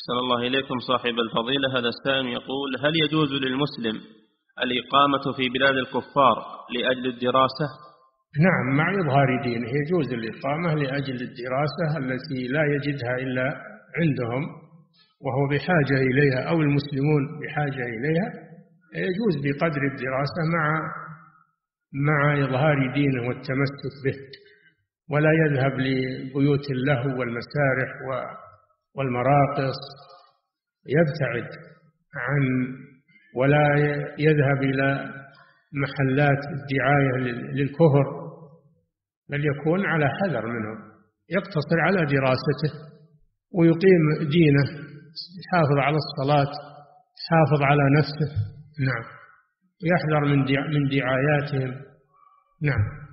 أحسن الله إليكم صاحب الفضيلة. هذا السائل يقول هل يجوز للمسلم الإقامة في بلاد الكفار لأجل الدراسة؟ نعم مع إظهار دينه يجوز الإقامة لأجل الدراسة التي لا يجدها إلا عندهم وهو بحاجة إليها أو المسلمون بحاجة إليها. يجوز بقدر الدراسة مع مع إظهار دينه والتمسك به ولا يذهب لبيوت اللهو والمسارح والمراقص يبتعد عن ولا يذهب إلى محلات الدعاية للكفر بل يكون على حذر منه يقتصر على دراسته ويقيم دينه يحافظ على الصلاة يحافظ على نفسه. نعم. يحذر من من دعاياتهم. نعم.